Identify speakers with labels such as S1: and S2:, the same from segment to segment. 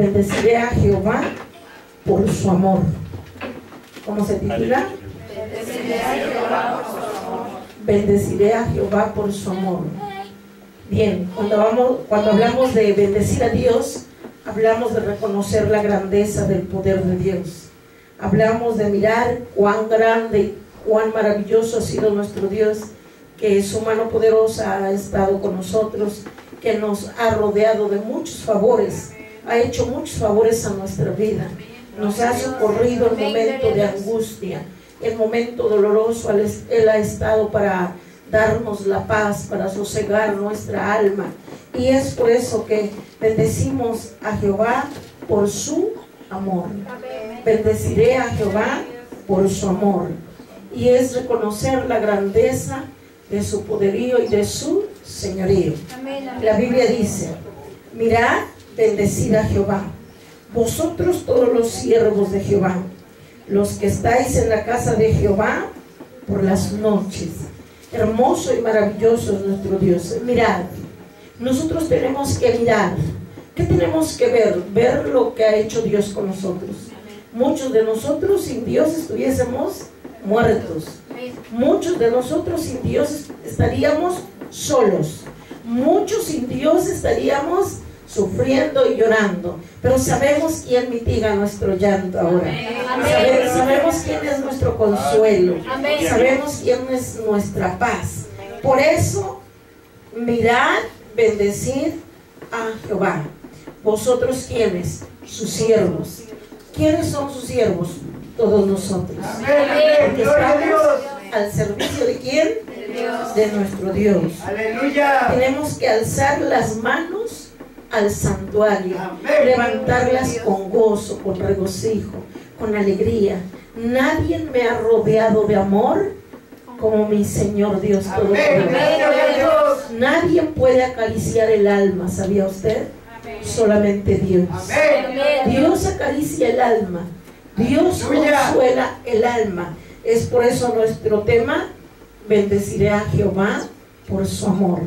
S1: Bendeciré a Jehová por su amor. ¿Cómo se titula?
S2: Bendeciré a Jehová por su amor.
S1: Bendeciré a Jehová por su amor. Bien, cuando, vamos, cuando hablamos de bendecir a Dios, hablamos de reconocer la grandeza del poder de Dios. Hablamos de mirar cuán grande cuán maravilloso ha sido nuestro Dios, que su mano poderosa ha estado con nosotros, que nos ha rodeado de muchos favores, ha hecho muchos favores a nuestra vida, nos ha socorrido en momento de angustia, en momento doloroso, Él ha estado para darnos la paz, para sosegar nuestra alma. Y es por eso que bendecimos a Jehová por su amor. Bendeciré a Jehová por su amor. Y es reconocer la grandeza de su poderío y de su señorío. La Biblia dice, mirad, bendecid a Jehová, vosotros todos los siervos de Jehová, los que estáis en la casa de Jehová por las noches. Hermoso y maravilloso es nuestro Dios. Mirad, nosotros tenemos que mirar. ¿Qué tenemos que ver? Ver lo que ha hecho Dios con nosotros. Muchos de nosotros sin Dios estuviésemos muertos. Muchos de nosotros sin Dios estaríamos solos. Muchos sin Dios estaríamos sufriendo y llorando. Pero sabemos quién mitiga nuestro llanto ahora. Sabemos, sabemos quién es nuestro consuelo. Sabemos quién es nuestra paz. Por eso, mirad, bendecir a Jehová. Vosotros quiénes? Sus siervos. ¿Quiénes son sus siervos? Todos nosotros. Porque estamos al servicio de quién? De nuestro Dios. Tenemos que alzar las manos al santuario, levantarlas con gozo, con regocijo, con alegría. Nadie me ha rodeado de amor como mi Señor Dios Todopoderoso. Nadie puede acariciar el alma, ¿sabía usted? Solamente Dios. Dios acaricia el alma. Dios consuela el alma. Es por eso nuestro tema, bendeciré a Jehová por su amor.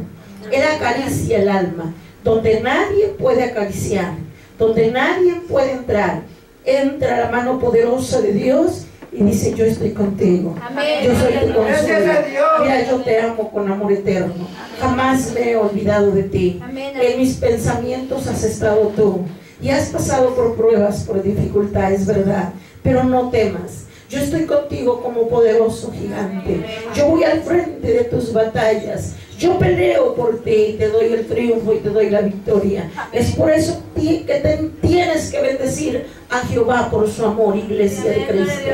S1: Él acaricia el alma donde nadie puede acariciar, donde nadie puede entrar. Entra la mano poderosa de Dios y dice, yo estoy contigo. Yo soy tu consuelo. Mira, yo te amo con amor eterno. Jamás me he olvidado de ti. En mis pensamientos has estado tú. Y has pasado por pruebas, por dificultades, ¿verdad? Pero no temas. Yo estoy contigo como poderoso gigante. Yo voy al frente de tus batallas. Yo peleo por ti y te doy el triunfo y te doy la victoria. Es por eso que te tienes que bendecir a Jehová por su amor, iglesia de Cristo.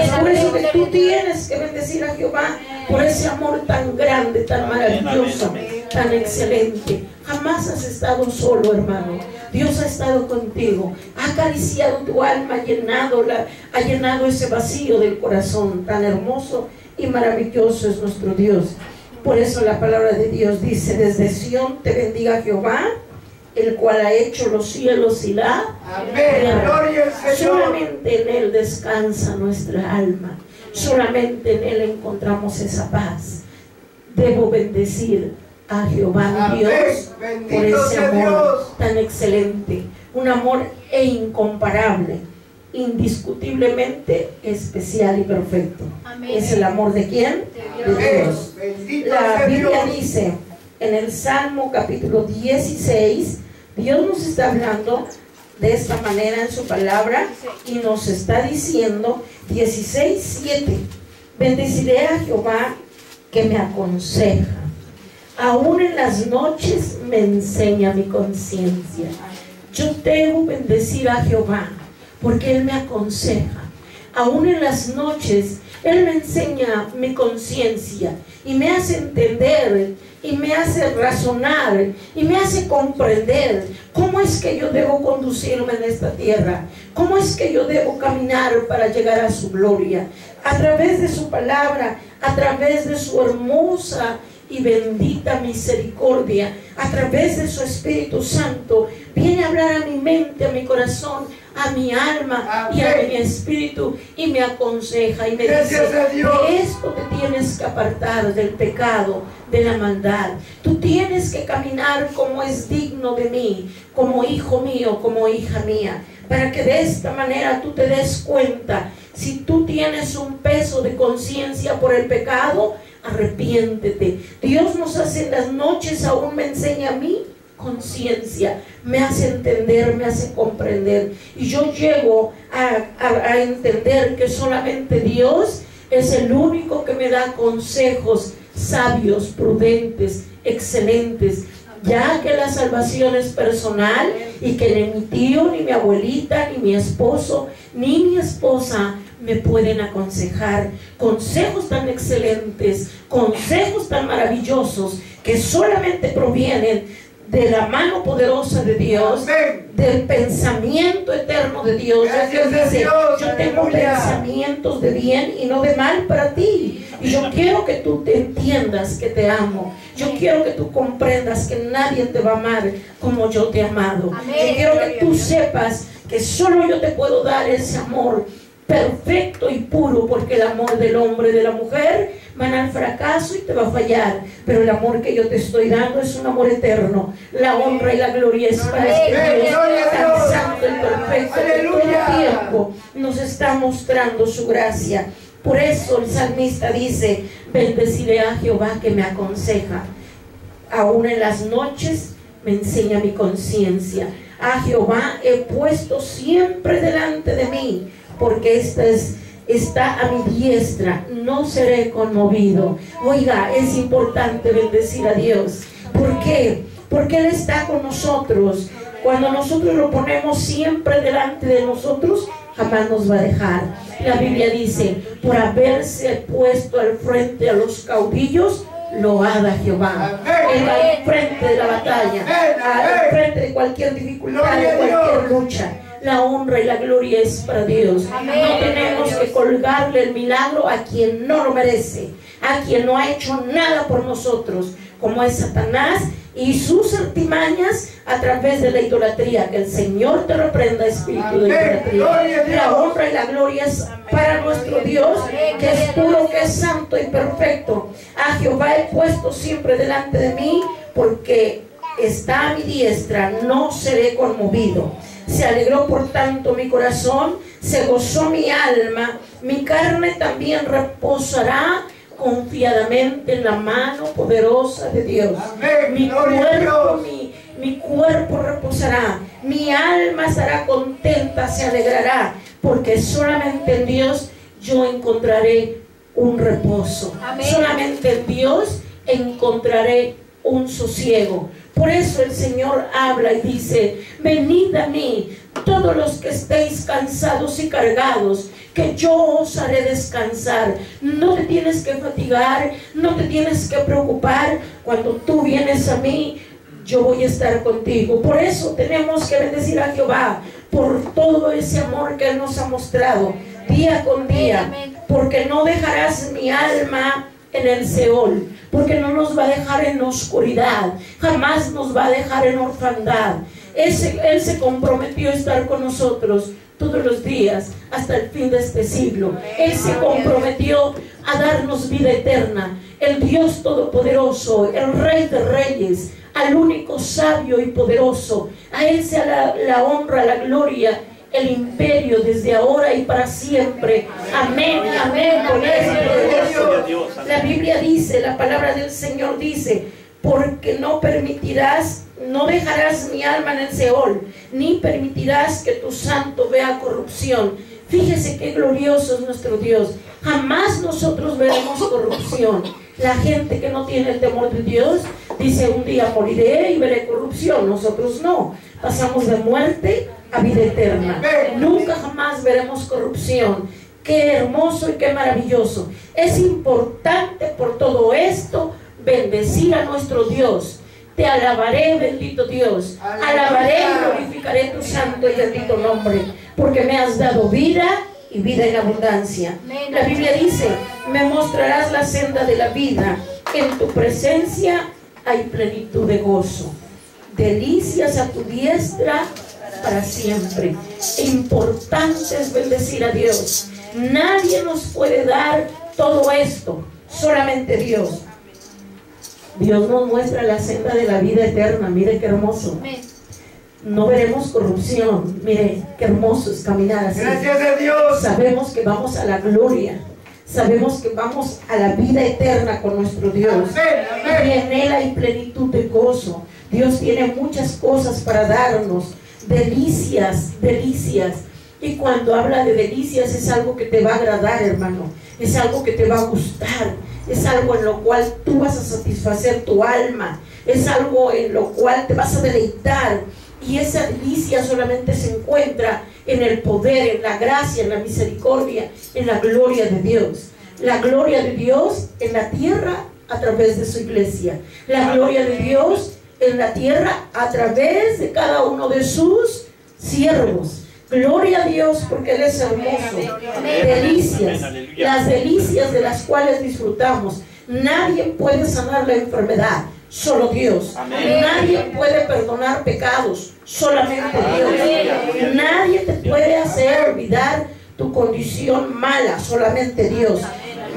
S1: Es por eso que tú tienes que bendecir a Jehová por ese amor tan grande, tan maravilloso, tan excelente. Jamás has estado solo, hermano. Dios ha estado contigo, ha acariciado tu alma, ha llenado, la, ha llenado ese vacío del corazón. Tan hermoso y maravilloso es nuestro Dios. Por eso la palabra de Dios dice, desde Sión te bendiga Jehová, el cual ha hecho los cielos y la tierra. Solamente en Él descansa nuestra alma. Solamente en Él encontramos esa paz. Debo bendecir a Jehová Dios por ese amor tan excelente. Un amor e incomparable indiscutiblemente especial y perfecto. ¿Es el amor de quién? De Dios. La Biblia dice en el Salmo capítulo 16, Dios nos está hablando de esta manera en su palabra y nos está diciendo 16, 7, bendeciré a Jehová que me aconseja. Aún en las noches me enseña mi conciencia. Yo debo bendecir a Jehová porque Él me aconseja. Aún en las noches, Él me enseña mi conciencia y me hace entender y me hace razonar y me hace comprender cómo es que yo debo conducirme en esta tierra, cómo es que yo debo caminar para llegar a su gloria. A través de su palabra, a través de su hermosa y bendita misericordia a través de su Espíritu Santo viene a hablar a mi mente, a mi corazón, a mi alma y a mi espíritu y me aconseja y me dice, de esto te tienes que apartar del pecado, de la maldad. Tú tienes que caminar como es digno de mí, como hijo mío, como hija mía, para que de esta manera tú te des cuenta. Si tú tienes un peso de conciencia por el pecado, arrepiéntete. Dios nos hace en las noches, aún me enseña a mí conciencia, me hace entender, me hace comprender. Y yo llego a, entender que solamente Dios es el único que me da consejos sabios, prudentes, excelentes. Ya que la salvación es personal y que ni mi tío, ni mi abuelita, ni mi esposo, ni mi esposa me pueden aconsejar consejos tan excelentes, consejos tan maravillosos que solamente provienen de la mano poderosa de Dios, del pensamiento eterno de Dios. yo tengo pensamientos de bien y no de mal para ti. Y yo quiero que tú te entiendas que te amo. Yo quiero que tú comprendas que nadie te va a amar como yo te he amado. Yo quiero que tú sepas que solo yo te puedo dar ese amor perfecto y puro, porque el amor del hombre y de la mujer van al fracaso y te va a fallar, pero el amor que yo te estoy dando es un amor eterno. La honra y la gloria es para este Dios tan santo y perfecto que todo el tiempo nos está mostrando su gracia. Por eso el salmista dice, bendeciré a Jehová que me aconseja. Aún en las noches me enseña mi conciencia. A Jehová he puesto siempre delante de mí porque esta es, está a mi diestra, no seré conmovido. Oiga, es importante bendecir a Dios. ¿Por qué? Porque Él está con nosotros. Cuando nosotros lo ponemos siempre delante de nosotros, jamás nos va a dejar. La Biblia dice, por haberse puesto al frente a los caudillos, lo haga Jehová. Él va al frente de la batalla, al frente de cualquier dificultad, de cualquier lucha. La honra y la gloria es para Dios. No tenemos que colgarle el milagro a quien no lo merece, a quien no ha hecho nada por nosotros, como es Satanás y sus artimañas a través de la idolatría. Que el Señor te reprenda, espíritu de idolatría. La honra y la gloria es para nuestro Dios, que es puro, que es santo y perfecto. A Jehová he puesto siempre delante de mí, porque está a mi diestra, no seré conmovido. Se alegró por tanto mi corazón, se gozó mi alma, mi carne también reposará confiadamente en la mano poderosa de Dios. mi cuerpo, mi, mi cuerpo reposará, mi alma estará contenta, se alegrará, porque solamente en Dios yo encontraré un reposo. Solamente en Dios encontraré un sosiego. Por eso el Señor habla y dice, venid a mí todos los que estéis cansados y cargados, que yo os haré descansar. No te tienes que fatigar, no te tienes que preocupar. Cuando tú vienes a mí, yo voy a estar contigo. Por eso tenemos que bendecir a Jehová por todo ese amor que Él nos ha mostrado día con día, porque no dejarás mi alma en el Seol, porque no nos va a dejar en oscuridad, jamás nos va a dejar en orfandad. él se comprometió a estar con nosotros todos los días hasta el fin de este siglo. Él se comprometió a darnos vida eterna. El Dios Todopoderoso, el Rey de Reyes, al único sabio y poderoso. A Él sea la, la honra, la gloria el imperio desde ahora y para siempre. Amén, amén. La Biblia dice, la palabra del Señor dice, porque no permitirás, no dejarás mi alma en el Seol, ni permitirás que tu santo vea corrupción. Fíjese qué glorioso es nuestro Dios. Jamás nosotros veremos corrupción. La gente que no tiene el temor de Dios dice un día moriré y veré corrupción. Nosotros no. Pasamos de muerte a vida eterna. Nunca jamás veremos corrupción. Qué hermoso y qué maravilloso. Es importante por todo esto bendecir a nuestro Dios. Te alabaré, bendito Dios. Alabaré y glorificaré tu santo y bendito nombre, porque me has dado vida y vida en abundancia. La Biblia dice, me mostrarás la senda de la vida En tu presencia hay plenitud de gozo. Delicias a tu diestra para siempre. Importante es bendecir a Dios. Nadie nos puede dar todo esto, solamente Dios. Dios nos muestra la senda de la vida eterna. Mire qué hermoso. No veremos corrupción. Mire qué hermoso es caminar así.
S3: Gracias a Dios.
S1: Sabemos que vamos a la gloria. Sabemos que vamos a la vida eterna con nuestro Dios. Y en Él hay plenitud de gozo. Dios tiene muchas cosas para darnos. Delicias, delicias. Y cuando habla de delicias es algo que te va a agradar, hermano. Es algo que te va a gustar. Es algo en lo cual tú vas a satisfacer tu alma. Es algo en lo cual te vas a deleitar. Y esa delicia solamente se encuentra en el poder, en la gracia, en la misericordia, en la gloria de Dios. La gloria de Dios en la tierra a través de su iglesia. La gloria de Dios en la tierra a través de cada uno de sus siervos. Gloria a Dios porque Él es hermoso. Delicias, las delicias de las cuales disfrutamos. Nadie puede sanar la enfermedad, solo Dios. Nadie puede perdonar pecados, solamente Dios. Nadie te puede hacer olvidar tu condición mala, solamente Dios.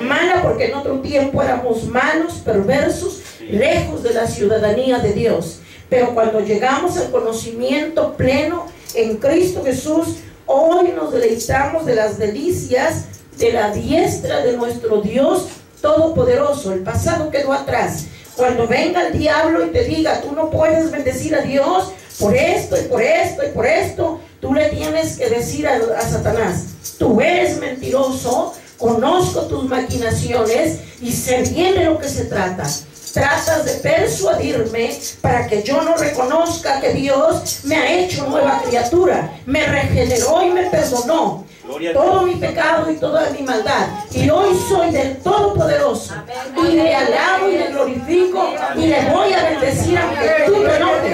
S1: Mala porque en otro tiempo éramos malos, perversos, lejos de la ciudadanía de Dios. Pero cuando llegamos al conocimiento pleno en Cristo Jesús, hoy nos deleitamos de las delicias de la diestra de nuestro Dios Todopoderoso. El pasado quedó atrás. Cuando venga el diablo y te diga, tú no puedes bendecir a Dios por esto y por esto y por esto, tú le tienes que decir a, Satanás, tú eres mentiroso, conozco tus maquinaciones y sé bien de lo que se trata tratas de persuadirme para que yo no reconozca que Dios me ha hecho nueva criatura, me regeneró y me perdonó todo mi pecado y toda mi maldad. Y hoy soy del Todopoderoso. Y le alabo y le glorifico y le voy a bendecir aunque tú te enojes,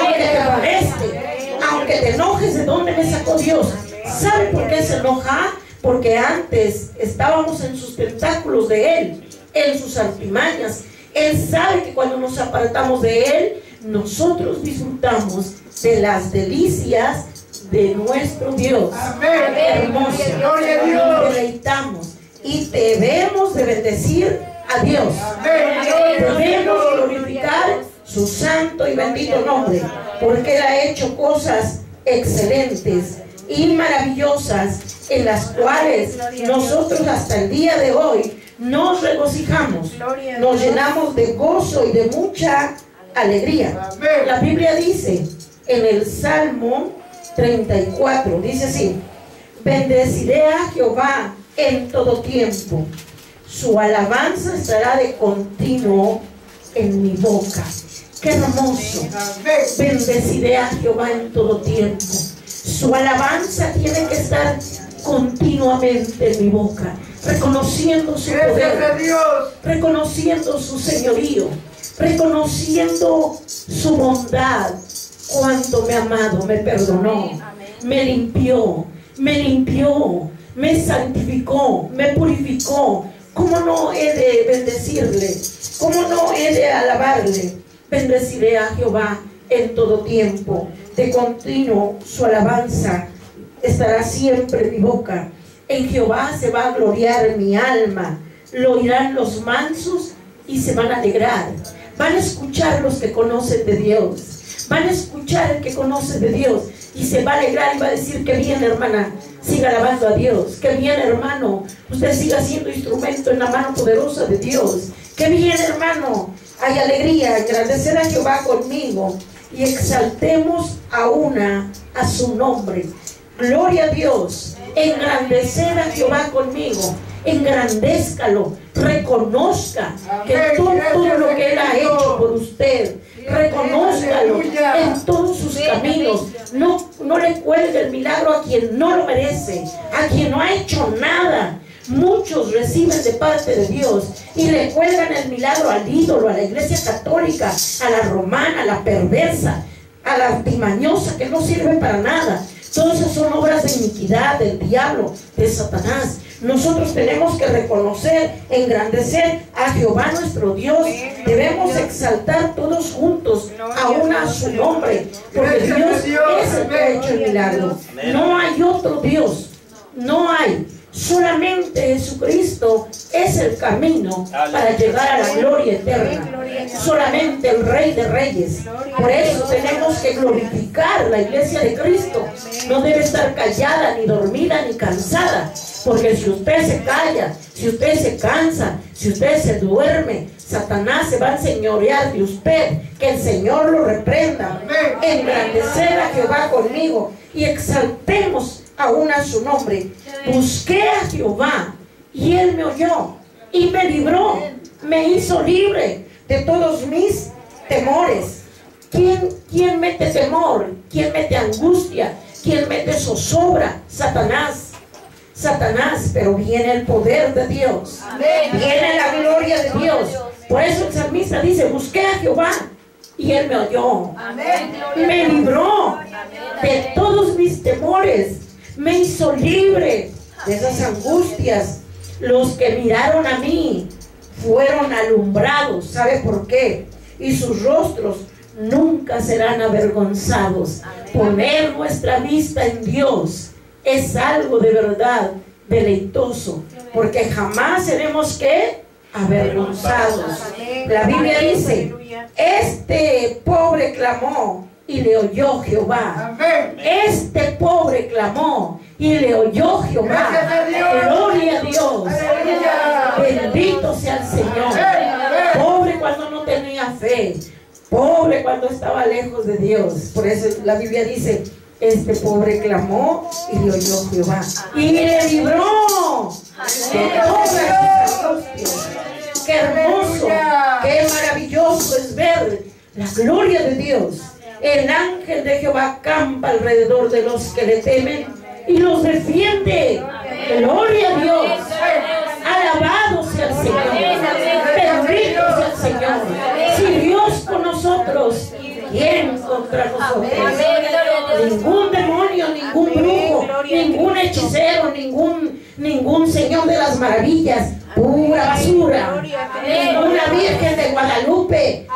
S1: aunque te moleste, aunque te enojes de dónde me sacó Dios. ¿Sabe por qué se enoja? Porque antes estábamos en sus tentáculos de Él, en sus artimañas, él sabe que cuando nos apartamos de Él, nosotros disfrutamos de las delicias de nuestro Dios.
S3: Amén.
S1: Hermoso. Deleitamos y debemos de bendecir a Dios. Debemos glorificar su santo y bendito nombre, porque Él ha hecho cosas excelentes y maravillosas en las cuales nosotros hasta el día de hoy nos regocijamos, nos llenamos de gozo y de mucha alegría. La Biblia dice en el Salmo 34, dice así, bendeciré a Jehová en todo tiempo, su alabanza estará de continuo en mi boca. Qué hermoso. Bendeciré a Jehová en todo tiempo. Su alabanza tiene que estar continuamente en mi boca reconociendo su poder, reconociendo su señorío, reconociendo su bondad, cuánto me ha amado, me perdonó, me limpió, me limpió, me santificó, me purificó. ¿Cómo no he de bendecirle? ¿Cómo no he de alabarle? Bendeciré a Jehová en todo tiempo. De continuo su alabanza estará siempre en mi boca. En Jehová se va a gloriar mi alma. Lo oirán los mansos y se van a alegrar. Van a escuchar los que conocen de Dios. Van a escuchar el que conoce de Dios y se va a alegrar y va a decir que bien hermana, siga alabando a Dios. Que bien hermano, usted siga siendo instrumento en la mano poderosa de Dios. Que bien hermano, hay alegría, agradecer a Jehová conmigo y exaltemos a una a su nombre. Gloria a Dios engrandecer a Jehová conmigo, engrandézcalo, reconozca que todo, todo, lo que Él ha hecho por usted, reconózcalo en todos sus caminos. No, no le cuelgue el milagro a quien no lo merece, a quien no ha hecho nada. Muchos reciben de parte de Dios y le cuelgan el milagro al ídolo, a la iglesia católica, a la romana, a la perversa, a la artimañosa que no sirve para nada. Todas esas son obras de iniquidad del diablo, de Satanás. Nosotros tenemos que reconocer, engrandecer a Jehová nuestro Dios. Debemos exaltar todos juntos aún a su nombre, porque Dios es el que ha hecho el milagro. No hay otro Dios, no hay. Solamente Jesucristo es el camino para llegar a la gloria eterna. Solamente el Rey de Reyes. Por eso tenemos que glorificar la iglesia de Cristo. No debe estar callada, ni dormida, ni cansada. Porque si usted se calla, si usted se cansa, si usted se duerme, Satanás se va a enseñorear de usted. Que el Señor lo reprenda. Engrandecer a Jehová conmigo y exaltemos aún a su nombre. Busqué a Jehová y él me oyó y me libró, me hizo libre de todos mis temores. ¿Quién, quién mete temor? ¿Quién mete angustia? ¿Quién mete zozobra? Satanás. Satanás, pero viene el poder de Dios. Viene la gloria de Dios. Por eso el salmista dice, busqué a Jehová y él me oyó. Me libró de todos mis temores me hizo libre de esas angustias. Los que miraron a mí fueron alumbrados. ¿Sabe por qué? Y sus rostros nunca serán avergonzados. Poner nuestra vista en Dios es algo de verdad deleitoso, porque jamás seremos que avergonzados. La Biblia dice, este pobre clamó y le oyó Jehová. Este pobre clamó y le oyó Jehová. Gloria a Dios. Bendito sea el Señor. Pobre cuando no tenía fe. Pobre cuando estaba lejos de Dios. Por eso la Biblia dice, este pobre clamó y le oyó Jehová. Y le libró de todas Qué hermoso, qué maravilloso es ver la gloria de Dios el ángel de Jehová campa alrededor de los que le temen y los defiende. Gloria a Dios. Alabado sea el Señor. Bendito sea el Señor. Si Dios con nosotros, ¿quién contra nosotros? Ningún demonio, ningún brujo, ningún hechicero, ningún, ningún señor de las maravillas. Pura basura. Ninguna virgen de Guadalupe.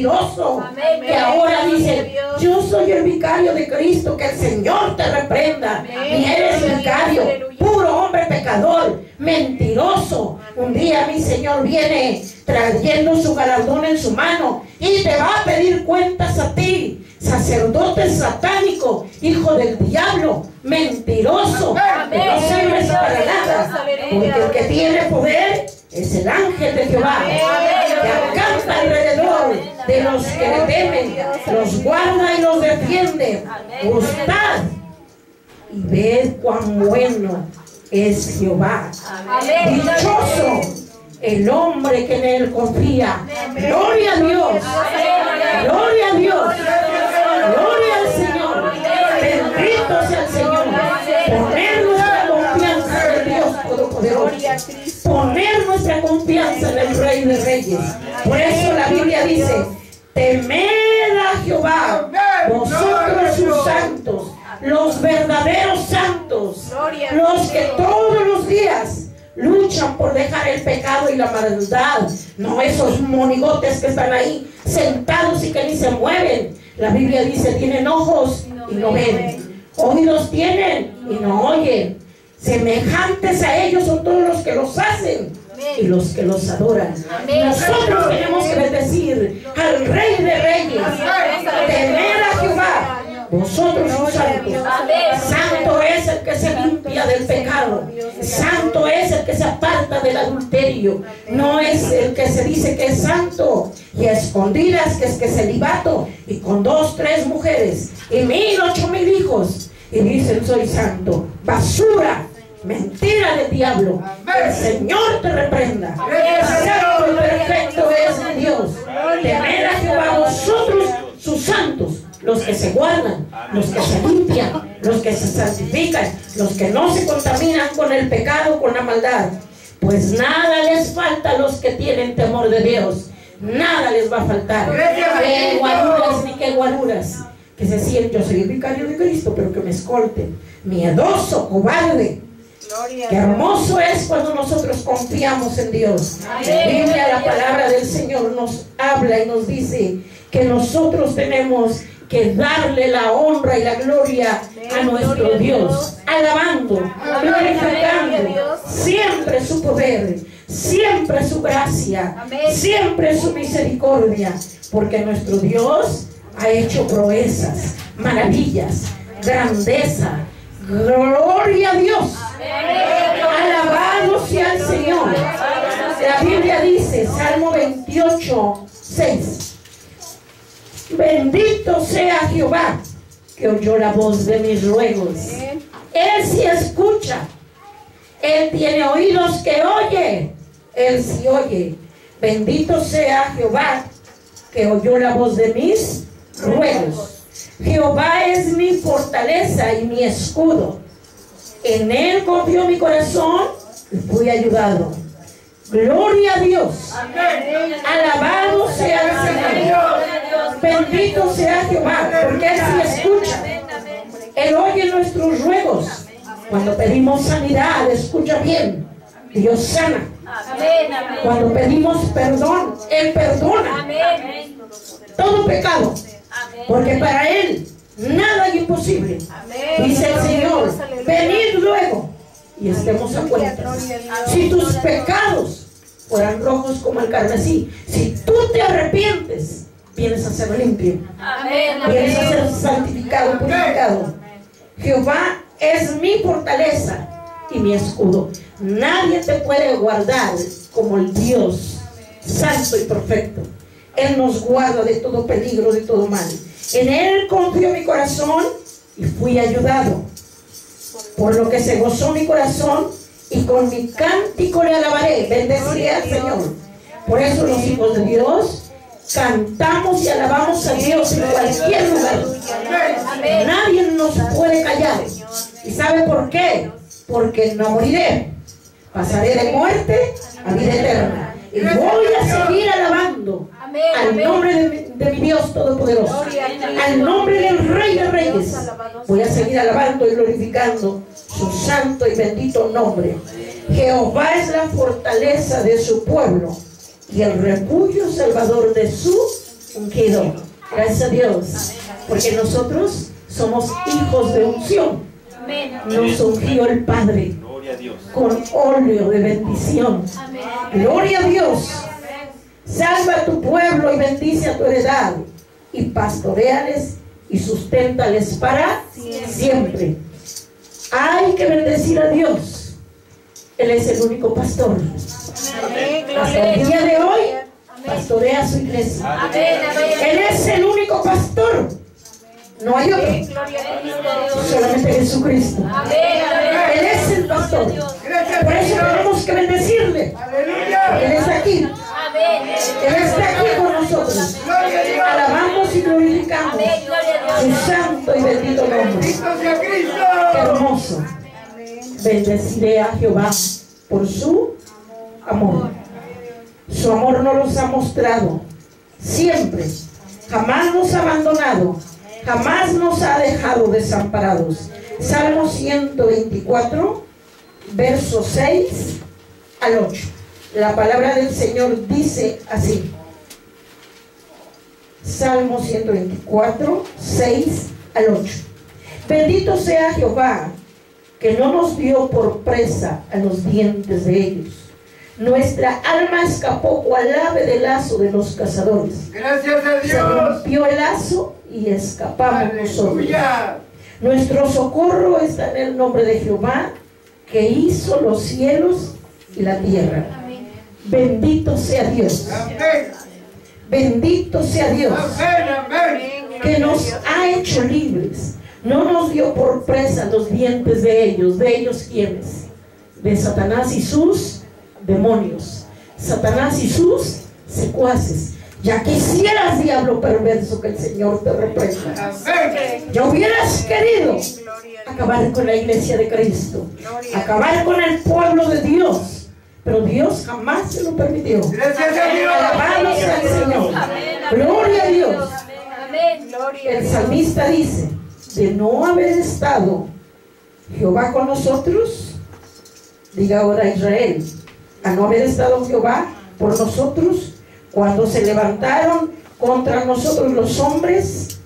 S1: Mentiroso. Que ahora dice, yo soy el vicario de Cristo, que el Señor te reprenda. Ni eres vicario, puro hombre pecador, mentiroso. Un día mi Señor viene trayendo su galardón en su mano y te va a pedir cuentas a ti, sacerdote satánico, hijo del diablo, mentiroso, no sirves para nada, porque el que tiene poder es el ángel de Jehová, que acampa alrededor de los que le temen, los guarda y los defiende. Gustad y ved cuán bueno es Jehová. Dichoso el hombre que en él confía. Gloria a Dios. Gloria a Dios. Gloria al Señor. Bendito sea el Señor. Poner Poner nuestra confianza en el Rey de Reyes. Por eso la Biblia dice, temed a Jehová, vosotros sus santos, los verdaderos santos, los que todos los días luchan por dejar el pecado y la maldad. No esos monigotes que están ahí sentados y que ni se mueven. La Biblia dice, tienen ojos y no ven. Oídos tienen y no oyen. Semejantes a ellos son todos los que los hacen y los que los adoran. Nosotros tenemos que bendecir al Rey de Reyes, tener a Jehová vosotros sus santos. Santo es el que se limpia del pecado. Santo es el que se aparta del adulterio. No es el que se dice que es santo y a escondidas que es que celibato y con dos, tres mujeres y mil, ocho mil hijos y dicen soy santo. Basura. Mentira del diablo. El Señor te reprenda. Santo y perfecto es Dios. Temer a Jehová vosotros sus santos los que se guardan, los que se limpian, los que se santifican, los que no se contaminan con el pecado, con la maldad. Pues nada les falta a los que tienen temor de Dios. Nada les va a faltar. Que guaruras ni que guaruras. que se siente, yo soy el vicario de Cristo, pero que me escolten. Miedoso, cobarde. Qué hermoso es cuando nosotros confiamos en Dios. Biblia, la palabra del Señor nos habla y nos dice que nosotros tenemos que darle la honra y la gloria a nuestro Dios, alabando, glorificando. Siempre su poder, siempre su gracia, siempre su misericordia, porque nuestro Dios ha hecho proezas, maravillas, grandeza, gloria a Dios. Alabado sea el Señor. La Biblia dice, Salmo 28, 6. Bendito sea Jehová, que oyó la voz de mis ruegos. Él sí escucha. Él tiene oídos que oye. Él sí oye. Bendito sea Jehová, que oyó la voz de mis ruegos. Jehová es mi fortaleza y mi escudo. En él confió mi corazón y fui ayudado. Gloria a Dios. Alabado sea el Señor. Bendito sea Jehová, porque Él sí escucha. Él oye nuestros ruegos. Cuando pedimos sanidad, escucha bien. Dios sana. Cuando pedimos perdón, Él perdona. Todo pecado. Porque para Él nada es imposible. Dice el Señor, venid luego y estemos a cuenta. Si tus pecados fueran rojos como el carmesí, si tú te arrepientes, vienes a ser limpio. Vienes a ser santificado, purificado. Jehová es mi fortaleza y mi escudo. Nadie te puede guardar como el Dios santo y perfecto. Él nos guarda de todo peligro, de todo mal. En Él confió mi corazón y fui ayudado. Por lo que se gozó mi corazón y con mi cántico le alabaré. Bendeciré al Señor. Por eso los hijos de Dios cantamos y alabamos a Dios en cualquier lugar. Nadie nos puede callar. ¿Y sabe por qué? Porque no moriré. Pasaré de muerte a vida eterna. Y voy a seguir alabando al nombre de mi, Dios Todopoderoso, al nombre del Rey de Reyes. Voy a seguir alabando y glorificando su santo y bendito nombre. Jehová es la fortaleza de su pueblo y el refugio salvador de su ungido. Gracias a Dios, porque nosotros somos hijos de unción. Nos ungió el Padre con óleo de bendición. Gloria a Dios. Salva a tu pueblo y bendice a tu heredad. Y pastoreales y susténtales para siempre. Hay que bendecir a Dios. Él es el único pastor. Hasta el día de hoy pastorea su iglesia. Él es el único pastor. No hay otro. Solamente Jesucristo. Él es el pastor. Por eso tenemos que bendecirle. Él está aquí. Él está aquí con nosotros. Alabamos y glorificamos su santo y bendito nombre. Qué hermoso. Bendeciré a Jehová por su amor. Su amor no nos ha mostrado siempre. Jamás nos ha abandonado. Jamás nos ha dejado desamparados. Salmo 124, verso 6 al 8. La palabra del Señor dice así. Salmo 124, 6 al 8. Bendito sea Jehová, que no nos dio por presa a los dientes de ellos. Nuestra alma escapó cual ave del lazo de los cazadores.
S3: Gracias a Dios.
S1: Se rompió el lazo y escapamos nosotros. Nuestro socorro está en el nombre de Jehová, que hizo los cielos y la tierra. Bendito sea Dios. Bendito sea Dios. Que nos ha hecho libres. No nos dio por presa los dientes de ellos. ¿De ellos quiénes? De Satanás y sus demonios. Satanás y sus secuaces. Ya quisieras, diablo perverso, que el Señor te reprenda. Ya hubieras querido acabar con la iglesia de Cristo. Acabar con el pueblo de Dios pero Dios jamás se lo permitió.
S3: Gracias a Dios.
S1: Alabado sea el Señor. Gloria a Dios. El salmista dice, de no haber estado Jehová con nosotros, diga ahora Israel, a no haber estado Jehová por nosotros, cuando se levantaron contra nosotros los hombres,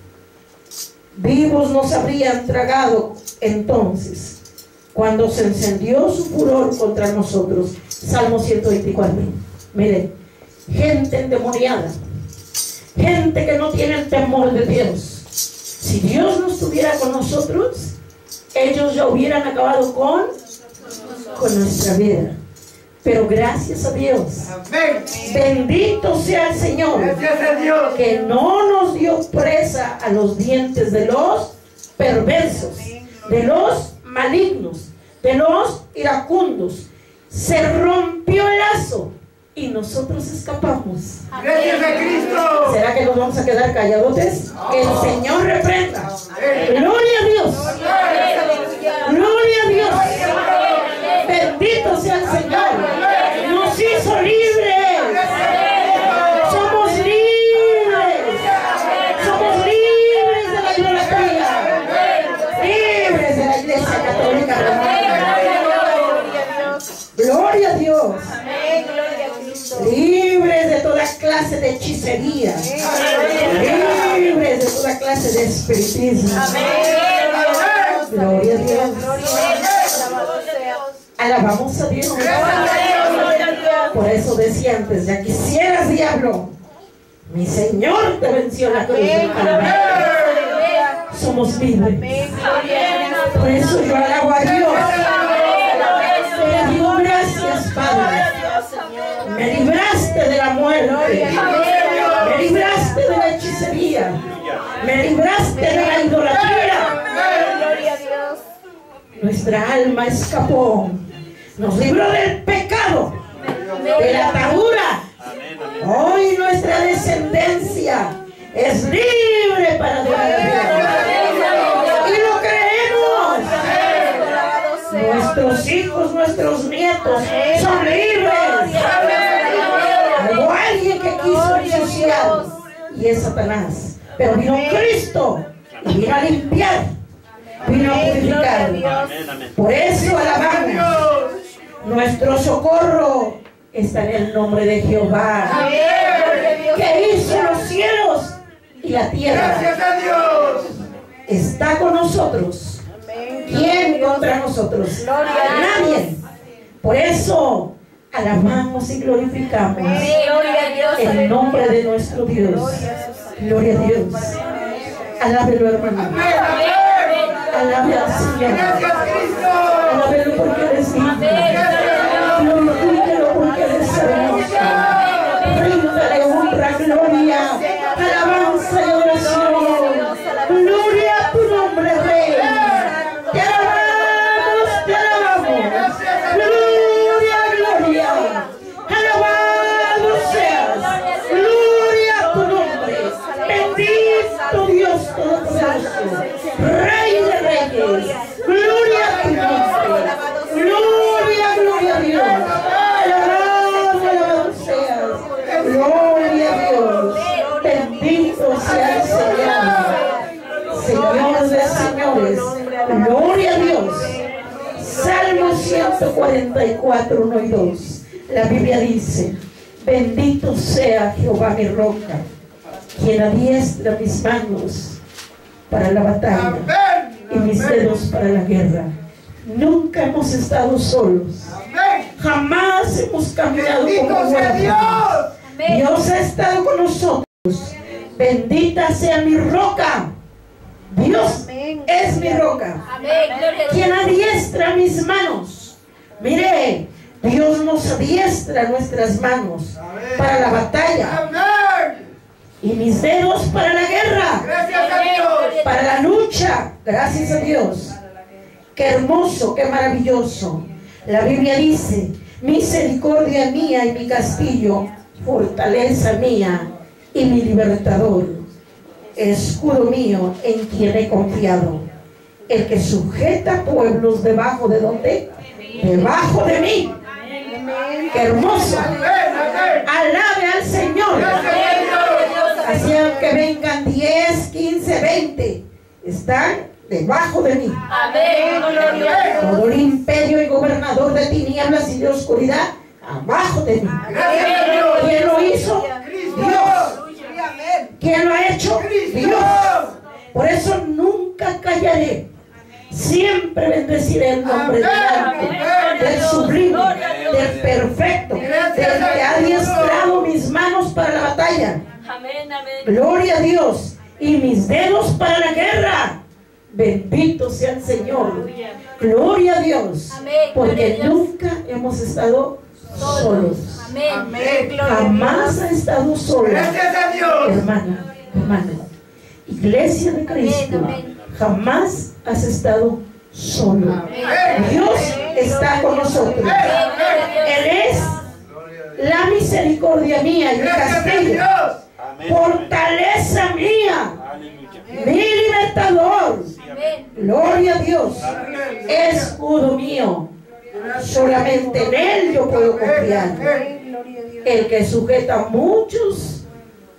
S1: vivos nos habrían tragado entonces, cuando se encendió su furor contra nosotros. Salmo 124. Mire, gente endemoniada, gente que no tiene el temor de Dios. Si Dios no estuviera con nosotros, ellos ya hubieran acabado con, con nuestra vida. Pero gracias a Dios. Bendito sea el Señor. Que no nos dio presa a los dientes de los perversos, de los malignos, de los iracundos. Se rompió el lazo y nosotros escapamos.
S3: Gracias a Cristo.
S1: ¿Será que nos vamos a quedar calladotes? Que el Señor reprenda. Gloria a Dios. Libres de toda clase de espiritismo. Gloria a Dios. Alabamos a Dios. Por eso decía antes, ya quisieras diablo. Mi Señor te venció la cruz. Somos libres. Por eso yo alabo a Dios. Te digo gracias, Padre. Me libraste de la muerte. Me libraste de la hechicería. Me libraste de la idolatría. Nuestra alma escapó. Nos libró del pecado, de la atadura. Hoy nuestra descendencia es libre para Dios. Y lo creemos. Nuestros hijos, nuestros nietos son libres. Quiso ensuciar y es Satanás. Pero vino Cristo y vino a limpiar, vino a purificar. Por eso alabamos. Nuestro socorro está en el nombre de Jehová, que hizo los cielos y la tierra.
S3: Gracias a Dios.
S1: Está con nosotros. ¿Quién contra nosotros? Nadie. Por eso alabamos y glorificamos el nombre de nuestro Dios. Gloria a Dios. Alábelo, hermano. Alabe al Señor. Alábelo porque eres digno. Gloria a Dios. Salmo 144, 1 y 2. La Biblia dice, bendito sea Jehová mi roca, quien adiestra mis manos para la batalla y mis dedos para la guerra. Nunca hemos estado solos. Jamás hemos caminado como huérfanos.
S3: Dios.
S1: Dios ha estado con nosotros. Bendita sea mi roca. Dios es mi roca. Quien adiestra mis manos. Mire, Dios nos adiestra nuestras manos para la batalla
S3: Amén.
S1: y mis dedos para la guerra,
S3: Gracias a Dios.
S1: para la lucha. Gracias a Dios. Qué hermoso, qué maravilloso. La Biblia dice, misericordia mía y mi castillo, fortaleza mía y mi libertador, escudo mío en quien he confiado, el que sujeta pueblos debajo de donde? Debajo de mí. Qué hermoso. Alabe al Señor.
S3: Dios.
S1: Así que vengan 10, 15 de 20 están debajo de mí.
S2: Dios.
S1: Todo el imperio y gobernador de tinieblas y de oscuridad abajo de mí.
S3: Dios.
S1: ¿Quién lo hizo?
S3: Cristo.
S1: ¿Quién lo ha hecho? Dios. Por eso nunca callaré. Siempre bendeciré el nombre del alto, del sublime, del perfecto, del que ha adiestrado mis manos para la batalla.
S2: Amén. Amén.
S1: Gloria a Dios. Y mis dedos para la guerra. Bendito sea el Señor. Gloria a Dios. Porque nunca hemos estado solos.
S2: Amén.
S3: Amén.
S1: Jamás ha estado solo.
S3: Gracias a Dios.
S1: Hermana, hermano. Iglesia de Cristo.
S2: Amén.
S1: Jamás has estado solo.
S3: Amén.
S1: Dios está con nosotros. Él es la misericordia mía y mi.
S3: Dios.
S1: Fortaleza mía. Mi libertador.
S2: Amén.
S1: Gloria a Dios. Escudo mío. Solamente en Él yo puedo confiar. El que sujeta a muchos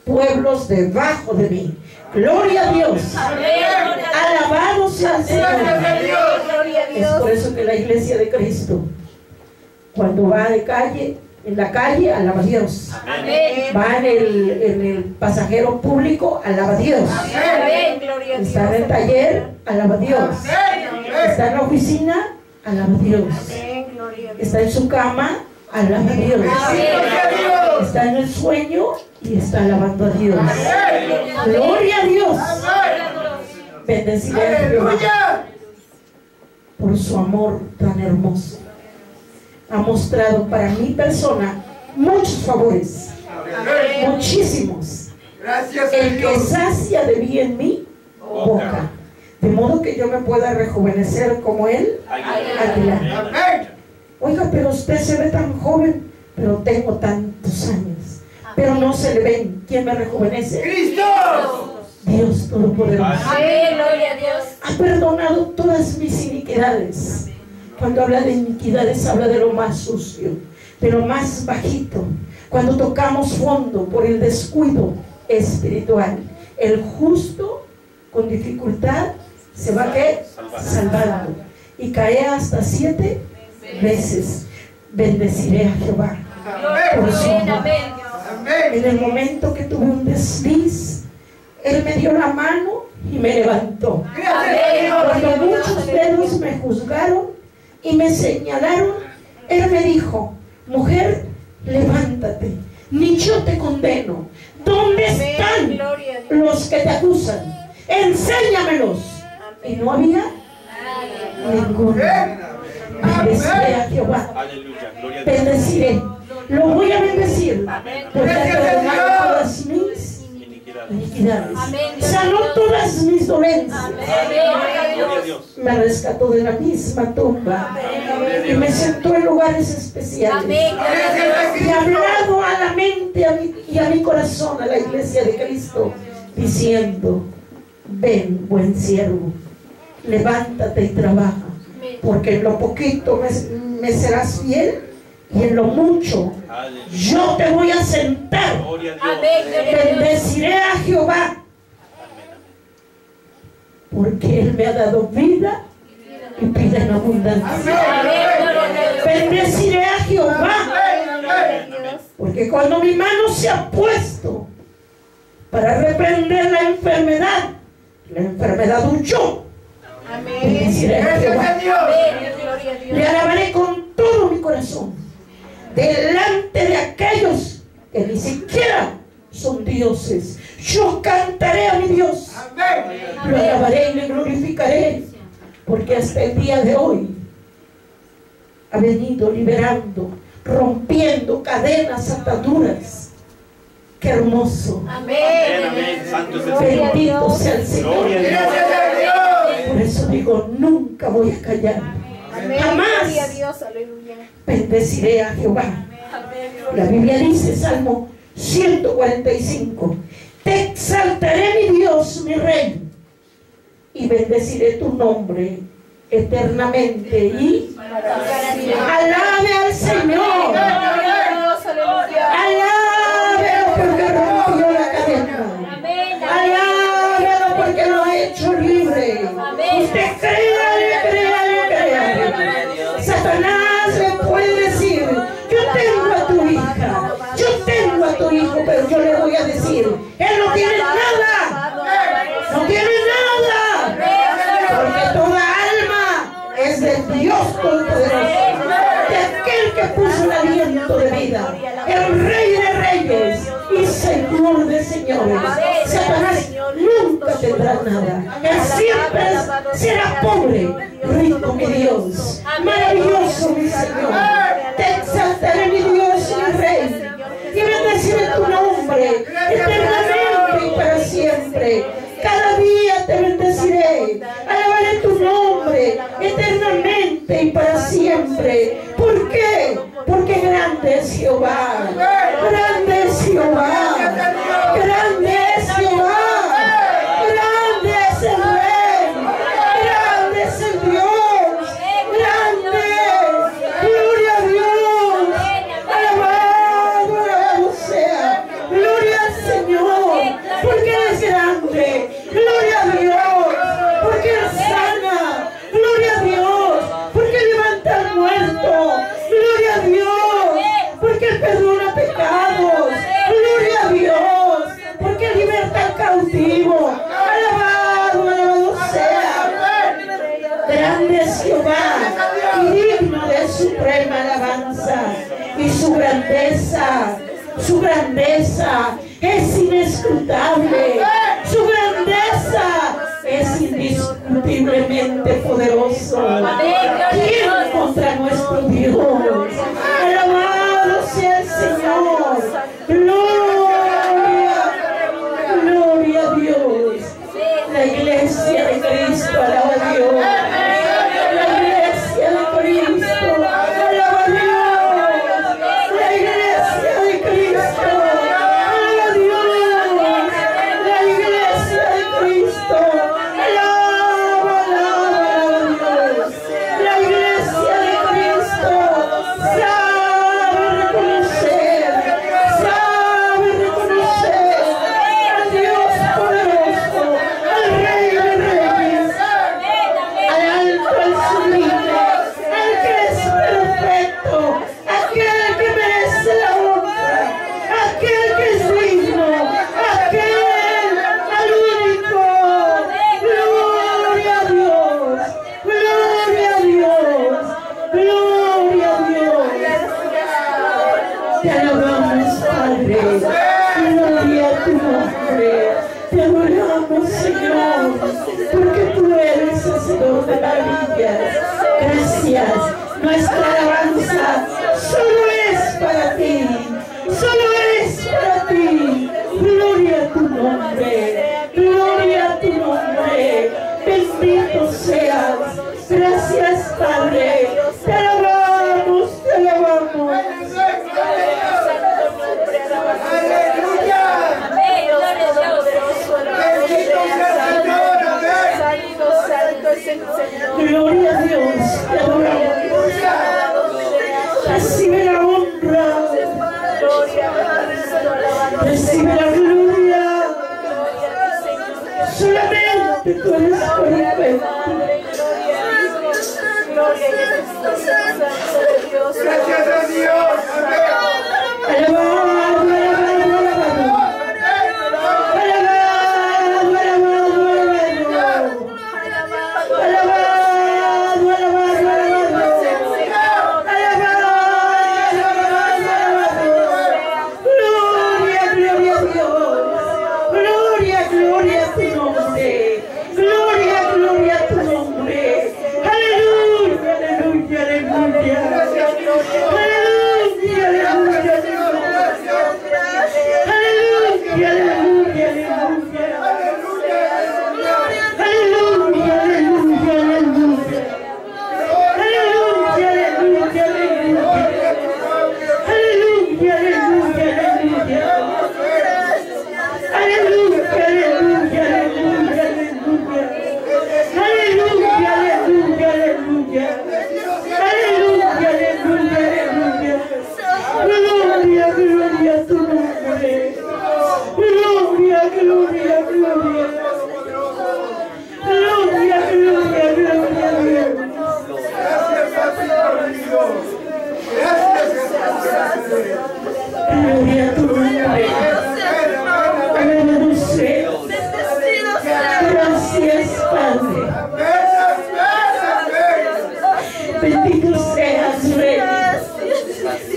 S1: pueblos debajo de mí. Gloria a Dios. Alabado sea el Señor. Es por eso que la iglesia de Cristo, cuando va de calle, en la calle, alaba a Dios.
S2: Amén.
S1: Va en el, en el pasajero público, alaba a Dios.
S2: Amén.
S1: Está en el taller, alaba a Dios. Está en la oficina, alaba a Dios. Está en su cama, alaba a Dios. Está en el sueño y está alabando a Dios. Gloria a Dios.
S3: Amén.
S1: Bendeciré a Jehová
S3: Aleluya.
S1: por su amor tan hermoso. Ha mostrado para mi persona muchos favores, muchísimos. El que sacia de bien mi boca. De modo que yo me pueda rejuvenecer como él. Águila. Oiga, pero usted se ve tan joven, pero tengo tantos años. Pero no se le ven. ¿Quién me rejuvenece?
S3: Cristo.
S1: Dios Todopoderoso.
S2: Amén. Gloria a Dios.
S1: Ha perdonado todas mis iniquidades. Cuando habla de iniquidades, habla de lo más sucio, de lo más bajito. Cuando tocamos fondo por el descuido espiritual, el justo con dificultad se va a qué? salvando. Y cae hasta siete veces. Bendeciré a Jehová. Por su amor. En el momento que tuve un desliz, Él me dio la mano y me levantó. Cuando muchos dedos me juzgaron y me señalaron, Él me dijo, mujer, levántate, ni yo te condeno. ¿Dónde están los que te acusan? Enséñamelos. Y no había ninguno. Bendeciré a Jehová. Bendeciré. Lo voy a bendecir. Porque ha todas mis
S4: Iniquidad.
S1: iniquidades. Sanó todas mis dolencias.
S2: Amén.
S4: Gloria a
S2: Gloria a Dios.
S4: Dios.
S1: Me rescató de la misma tumba y me sentó en lugares especiales. Y ha hablado a la mente a mi- y a mi corazón, a la iglesia de Cristo, diciendo, ven, buen siervo, levántate y trabaja. Porque en lo poquito me, me serás fiel y en lo mucho
S4: Aleluya.
S1: yo te voy a sentar. Bendeciré a Jehová, porque Él me ha dado vida y vida en abundancia. Bendeciré a Jehová, porque cuando mi mano se ha puesto para reprender la enfermedad, la enfermedad huyó.
S2: Amén.
S3: Gracias a Dios.
S2: Amén.
S1: Le alabaré con todo mi corazón, delante de aquellos que ni siquiera son dioses. Yo cantaré a mi Dios.
S3: Amén.
S1: Lo alabaré y le glorificaré, porque hasta el día de hoy ha venido liberando, rompiendo cadenas, ataduras. Qué hermoso.
S4: Amén,
S2: Amén.
S4: amén. Santo es el
S2: Gloria
S4: Señor.
S2: a
S1: Bendito sea el Señor.
S4: Gloria a Dios.
S1: Por eso digo, nunca voy a callar.
S2: Amén.
S1: Jamás.
S2: Gloria a Dios. Aleluya.
S1: Bendeciré a Jehová.
S2: Amén.
S1: La Biblia dice, Salmo 145, Te exaltaré mi Dios, mi Rey, y bendeciré tu nombre eternamente. Y alabe al Señor,
S2: Dios
S1: Todopoderoso, de aquel que puso el aliento de vida, el Rey de Reyes y Señor de Señores. Satanás nunca tendrá nada. Él siempre será pobre, rico mi Dios, maravilloso mi Señor. Te exaltaré mi Dios y Rey. Y bendeciré tu nombre eternamente y para siempre. Cada día te bendeciré. Alabaré tu nombre eternamente y para siempre. ¿Por qué? Porque grande es Jehová. Grande es Jehová. Grande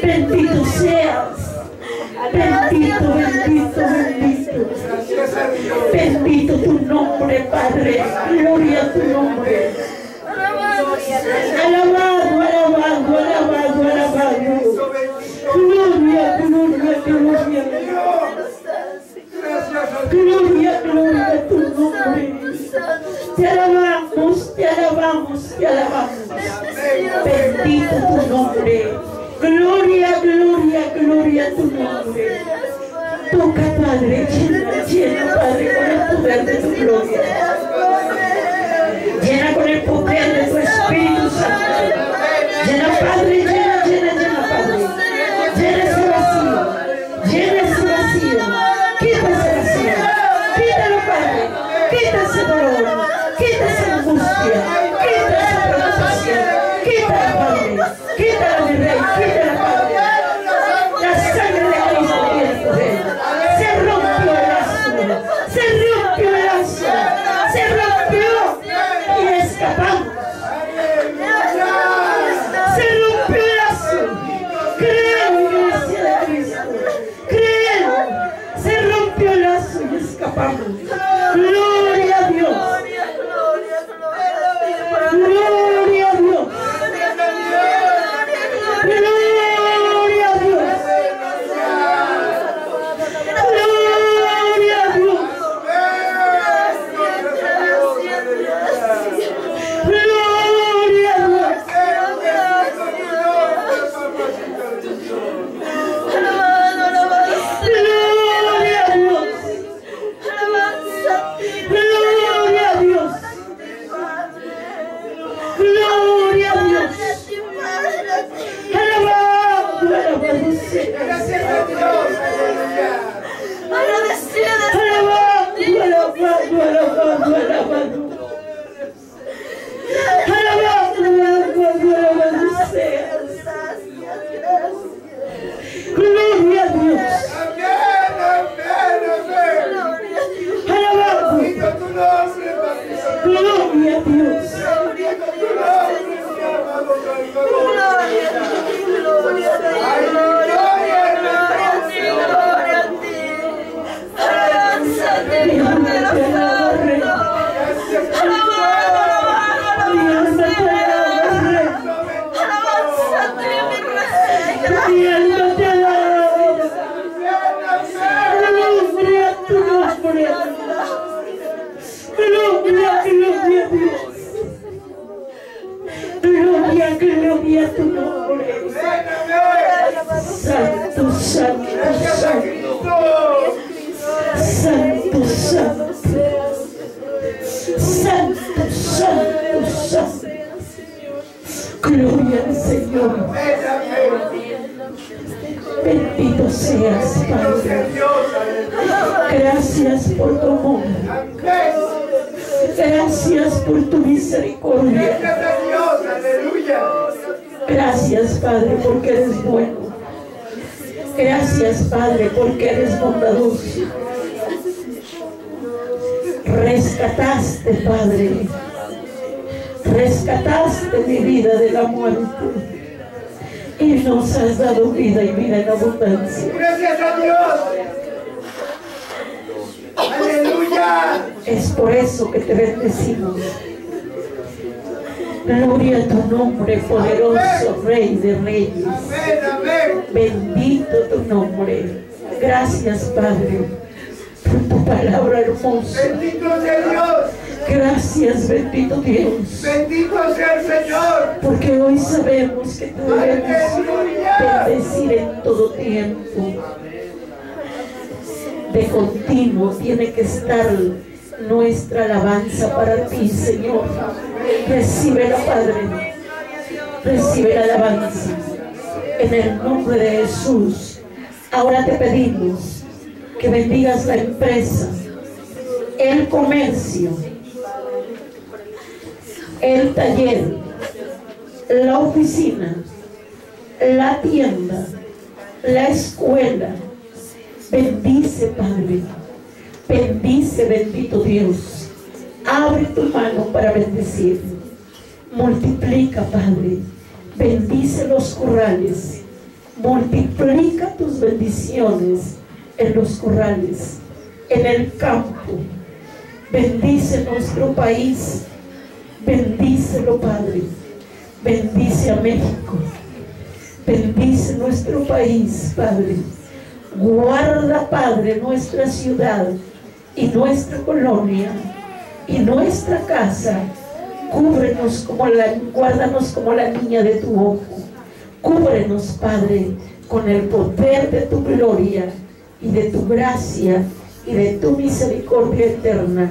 S1: Bendito seas.
S3: Bendito,
S1: bendito, bendito. Bendito tu nombre, Padre. Gloria a tu nombre. Alabado,
S3: Gracias
S1: por tu misericordia.
S3: Aleluya.
S1: Gracias, Padre, porque eres bueno. Gracias, Padre, porque eres bondadoso. Rescataste, Padre. Rescataste mi vida de la muerte. Y nos has dado vida y vida en abundancia.
S3: Gracias a Dios.
S1: Es por eso que te bendecimos. Gloria a tu nombre, poderoso Rey de Reyes.
S3: Amén, amén.
S1: Bendito tu nombre. Gracias, Padre, por tu palabra hermosa.
S3: Bendito sea Dios.
S1: Gracias, bendito Dios.
S3: Bendito sea el Señor.
S1: Porque hoy sabemos que te debemos bendecir en todo tiempo. De continuo tiene que estar nuestra alabanza para ti, Señor. Recibe la Padre. Recibe la alabanza. En el nombre de Jesús. Ahora te pedimos que bendigas la empresa, el comercio, el taller, la oficina, la tienda, la escuela. Bendice, Padre. Bendice, bendito Dios. Abre tu mano para bendecir. Multiplica, Padre. Bendice los corrales. Multiplica tus bendiciones en los corrales, en el campo. Bendice nuestro país. Bendícelo, Padre. Bendice a México. Bendice nuestro país, Padre. Guarda, Padre, nuestra ciudad y nuestra colonia y nuestra casa. Cúbrenos como la, guárdanos como la niña de tu ojo. Cúbrenos, Padre, con el poder de tu gloria y de tu gracia y de tu misericordia eterna.